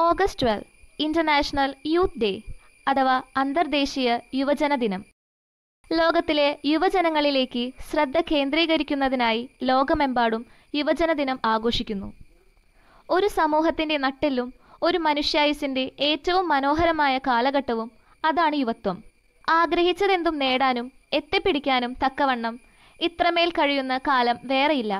August twelve international youth day അഥവാ അന്തർദേശീയ യുവജന ദിനം. ലോകത്തിലെ യുവജനങ്ങളിലേക്ക് ശ്രദ്ധ കേന്ദ്രീകരിക്കുന്നതിനായി ലോകമെമ്പാടും യുവജന ദിനം ആഘോഷിക്കുന്നു. ഒരു സമൂഹത്തിന്റെ നട്ടെല്ലും ഒരു മനുഷ്യായുസിന്റെ ഏറ്റവും മനോഹരമായ കാലഘട്ടവും അതാണ് യുവത്വം. ആഗ്രഹിച്ചതെന്തും നേടാനും എത്തിപ്പിടിക്കാനും തക്കവണ്ണം ഇത്രമേൽ കഴിയുന്ന കാലം വേറെയില്ല.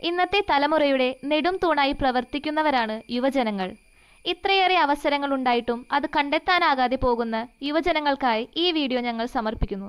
ഇന്നത്തെ തലമുറയുടെ നെടും തൂണായി പ്രവർത്തിക്കുന്നവരാണ് യുവജനങ്ങൾ. ഇത്രയേറെ അവസരങ്ങൾ ഉണ്ടായിട്ടും അത് കണ്ടെത്താനാകാതെ പോകുന്ന യുവജനങ്ങൾക്കായി ഈ വീഡിയോ ഞങ്ങൾ സമർപ്പിക്കുന്നു.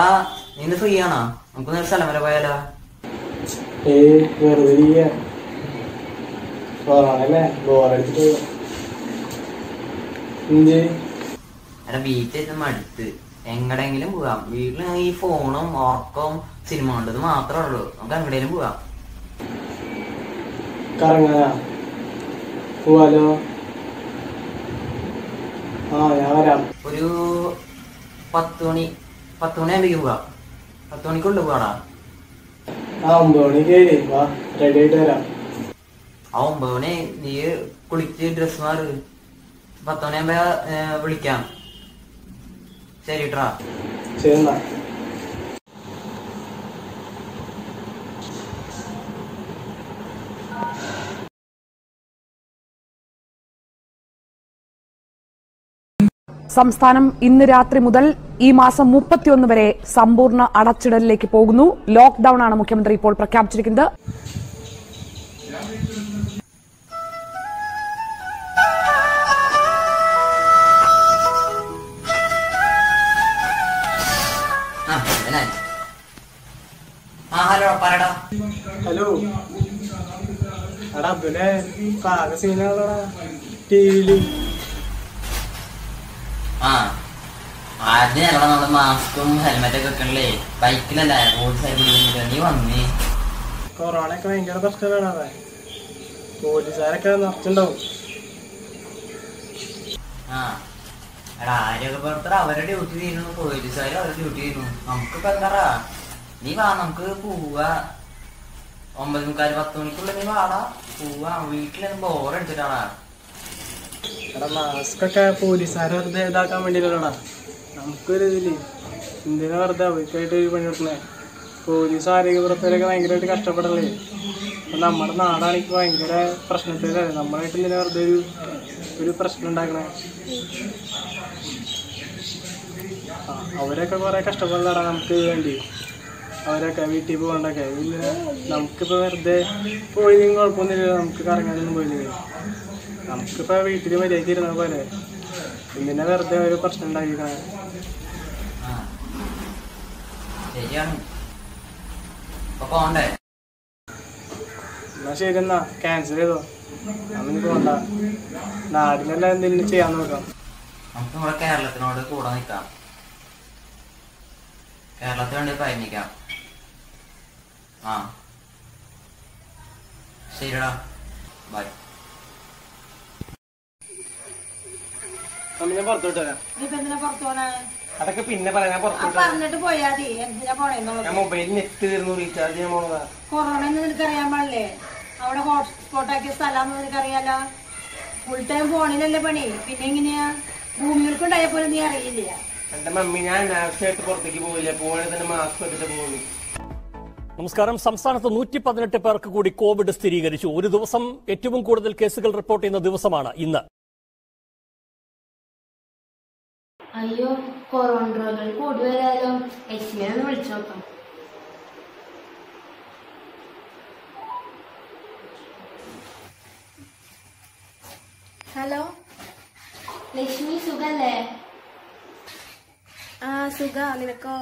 എടാ നീ ഇന്ന് ഫ്രീ ആണോ? നമുക്കൊന്ന് ഒരു സ്ഥലം വരെ പോയാലോ? ഏയ് വെറുതെ ഇരിക്ക. കൊറോണല്ലേ ബോറടിച്ചിട്ട് എടാ വീട്ടിൽ മടുത്ത്. എങ്ങടെങ്കിലും പോവാം. വീട്ടിൽ ഈ ഫോണും ഉറക്കവും സിനിമ കണ്ടത് മാത്രമേ ഉള്ളൂ. നമുക്ക് എങ്ങടേലും പോവാം. കറങ്ങാനാ? പോവാലോ? ആ ഞാൻ വരാം. ഒരു പത്ത് മണി പത്ത് മണിയാകുമ്പോഴേക്കും പോവാം. പത്ത് മണിക്കുള്ളിൽ പോവാടാ. ആ ഒമ്പത് മണിക്ക് വാ റെഡി ആയിട്ട് വരാം. ആ ഒമ്പത് മണി നീ കുളിച്ച് ഡ്രസ് മാറ്. പത്ത് മണിയാകുമ്പോ വിളിക്കാം. ശരി ട്രാ ശരി സംസ്ഥാനം ഇന്ന് രാത്രി മുതൽ ഈ മാസം മുപ്പത്തിയൊന്ന് വരെ സമ്പൂർണ അടച്ചിടലിലേക്ക് പോകുന്നു. ലോക്ക്ഡൌൺ ആണ് മുഖ്യമന്ത്രി ഇപ്പോൾ പ്രഖ്യാപിച്ചിരിക്കുന്നത്. ഹലോ. എടാ പിന്നെ പാക സീനാളടാ ടിവിയിൽ ആ ആദ്യം ഞങ്ങളെ നമ്മുടെ മാസ്കും ഹെൽമെറ്റൊക്കെ വെക്കണല്ലേ ബൈക്കിലല്ല റോഡ് സൈഡിൽ നീ വന്നേ. കൊറോണ ഒക്കെ ഭയങ്കര പ്രശ്നമാണ് പോലീസുകാരൊക്കെ നിറച്ചുണ്ടാവും. ആ. എടാ ആരോഗ്യ പ്രവർത്തകർ അവരുടെ ഡ്യൂട്ടി ചെയ്യുന്നു പോലീസുകാർ അവരുടെ ഡ്യൂട്ടി ചെയ്യുന്നു നമുക്കിപ്പോ എന്താ നീ വാ നമുക്ക് പോവുക ഒമ്പത് മുക്കാൽ പത്ത് മണിക്കുള്ളിൽ നീ വാടാ. പോവാ. വീട്ടിലൊന്നും ബോറടിച്ചിട്ടാടാ എടാ മാസ്ക് ഒക്കെ പോലീസുകാരെ വെറുതെ ഇതാക്കാൻ വേണ്ടിയില്ലടാ നമുക്കൊരു ഇതിൽ എന്തിനാ വെറുതെ അവർക്കായിട്ട് ഒരു പണി കൊടുക്കണേ? പോലീസ് ആരോഗ്യ പ്രവർത്തകരൊക്കെ ഭയങ്കരമായിട്ട് കഷ്ടപ്പെടല്ലേ? അപ്പൊ നമ്മുടെ നാടാണെങ്കിൽ ഭയങ്കര പ്രശ്നത്തിലല്ലേ? നമ്മളായിട്ട് എന്തിനാ വെറുതെ ഒരു ഒരു പ്രശ്നം ഉണ്ടാക്കണേ? അവരൊക്കെ കുറെ കഷ്ടപ്പെടലാണ് നമുക്ക് വേണ്ടി. അവരൊക്കെ വീട്ടിൽ പോകണ്ടൊക്കെ. ഇല്ല നമുക്കിപ്പോ വെറുതെ പോയില്ലെങ്കിൽ കുഴപ്പമൊന്നുമില്ല നമുക്ക് കറങ്ങാനൊന്നും പോയില്ലേ? നമുക്കിപ്പോ വീട്ടിൽ മര്യാദ ഇരുന്ന പോലെ എന്തിനാ വെറുതെ ഒരു പ്രശ്നം ഉണ്ടാക്കിക്കണേ ശരിയാണ്. പോണ്ടേ? എന്നാ ശരി എന്നാ. ക്യാൻസൽ ചെയ്തോ. അങ്ങനെ പോണ്ട. നാടിനെല്ലാം എന്തെങ്കിലും ചെയ്യാൻ നോക്കാം. നമുക്ക് നമ്മുടെ കേരളത്തിനോട് കൂടെ നിൽക്കാം കേരളത്തിന് വേണ്ടി പയനിക്കാം ആ. ശരിടാ ബൈ ഞാൻ പുറത്തോട്ട് വരാം. അതൊക്കെ പിന്നെ പറയാം ഞാൻ പുറത്തോട്ട് പറഞ്ഞിട്ട് പോയാ മതി. എന്തിനാ പോണേന്നുള്ളത് ഞാൻ മൊബൈലിൽ നെറ്റ് തീർന്നു റീചാർജ് ചെയ്യാൻ പോണതാ. കൊറോണ എന്ന് നിനക്ക് അറിയാൻ പാടില്ലേ? അവിടെ ഹോട്ട്സ്പോട്ട് ആക്കിയ സ്ഥലം നിനക്കറിയാലോ? ഫുൾ ടൈം ഫോണിലല്ലേ പണി. പിന്നെ എങ്ങനെയാ? ഭൂമികൾക്കുണ്ടായ പോലെ നീ അറിയില്ല? എന്റെ മമ്മി ഞാൻ അനാവശ്യമായിട്ട് പുറത്തേക്ക് പോവില്ല. പോവാണെങ്കിൽ തന്നെ മാസ്ക് വെച്ചിട്ട് പോകുന്നു നമസ്കാരം. സംസ്ഥാനത്ത് നൂറ്റി പതിനെട്ട് പേർക്ക് കൂടി കോവിഡ് സ്ഥിരീകരിച്ചു. ഒരു ദിവസം ഏറ്റവും കൂടുതൽ കേസുകൾ റിപ്പോർട്ട് ചെയ്യുന്ന ദിവസമാണ് ഇന്ന്. അയ്യോ കൊറോണ രോഗികൾ കൂടി വരാലോ. ഒന്ന് വിളിച്ചു നോക്കാം. ഹലോ? ലക്ഷ്മി സുഖല്ലേ? ആ സുഖ. നിനക്കോ?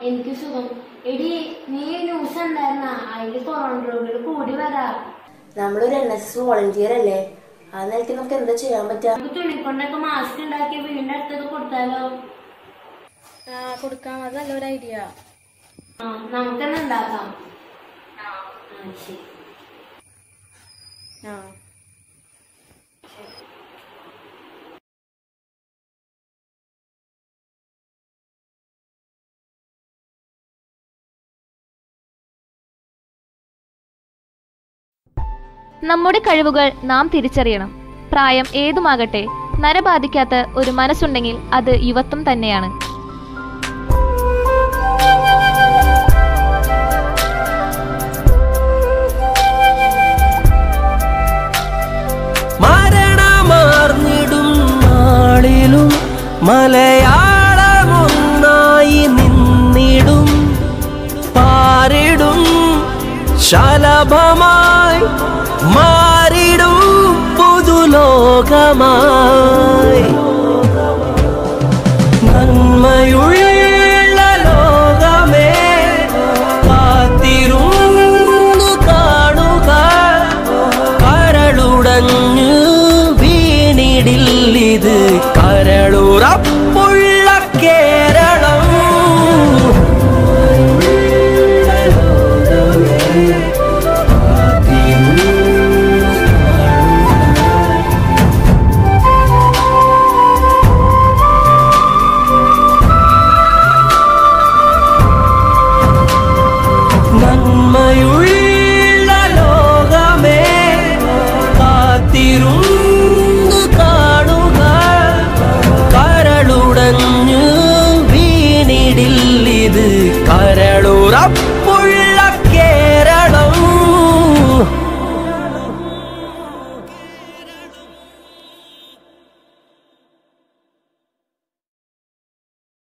എനിക്ക് സുഖം. എടി നീ ന്യൂസ് ഉണ്ടായിരുന്ന അതിൽ കൊറോണ രോഗികൾ കൂടി വരാ. നമ്മളൊരു എൻ എസ് എസ് വോളണ്ടിയർ അല്ലേ? ആ നിലയ്ക്ക് നമുക്ക് എന്താ ചെയ്യാൻ പറ്റുക നമുക്ക് തുണിക്കൊണ്ടൊക്കെ മാസ്ക് ഉണ്ടാക്കി വീടിന്റെ അടുത്തൊക്കെ കൊടുത്താലോ? ആ കൊടുക്കാം. അത് നല്ലൊരു ഐഡിയ ആ നമുക്കെന്നെ ഉണ്ടാക്കാം? ആ ശരി. ആ. നമ്മുടെ കഴിവുകൾ നാം തിരിച്ചറിയണം. പ്രായം ഏതുമാകട്ടെ നരബാധിക്കാത്ത ഒരു മനസ്സുണ്ടെങ്കിൽ അത് യുവത്വം തന്നെയാണ്. ശലഭമായി മാറിടും പുതുലോകമായി. നന്മയുള്ള up.